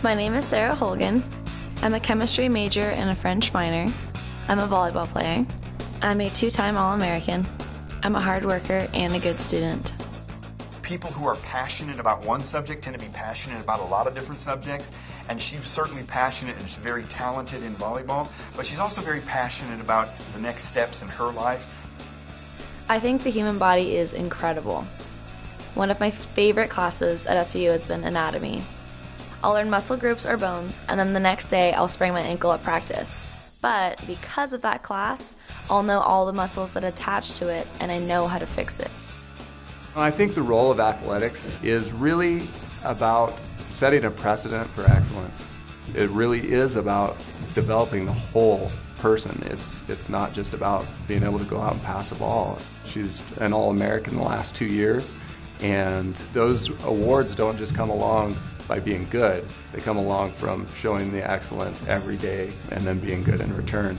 My name is Sarah Holgen. I'm a chemistry major and a French minor. I'm a volleyball player. I'm a two time All American. I'm a hard worker and a good student. People who are passionate about one subject tend to be passionate about a lot of different subjects, and she's certainly passionate and she's very talented in volleyball, but she's also very passionate about the next steps in her life. I think the human body is incredible. One of my favorite classes at SU has been anatomy. I'll learn muscle groups or bones, and then the next day I'll sprain my ankle at practice. But because of that class, I'll know all the muscles that attach to it and I know how to fix it. I think the role of athletics is really about setting a precedent for excellence. It really is about developing the whole person. It's it's not just about being able to go out and pass a ball. She's an All-American the last two years, and those awards don't just come along by being good. They come along from showing the excellence every day and then being good in return.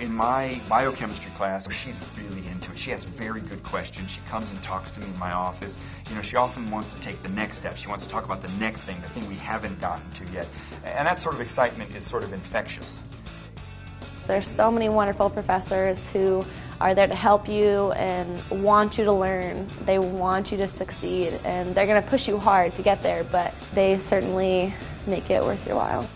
In my biochemistry class, she's really into it. She has very good questions. She comes and talks to me in my office. You know, she often wants to take the next step. She wants to talk about the next thing, the thing we haven't gotten to yet. And that sort of excitement is sort of infectious. There's so many wonderful professors who are there to help you and want you to learn. They want you to succeed and they're going to push you hard to get there, but they certainly make it worth your while.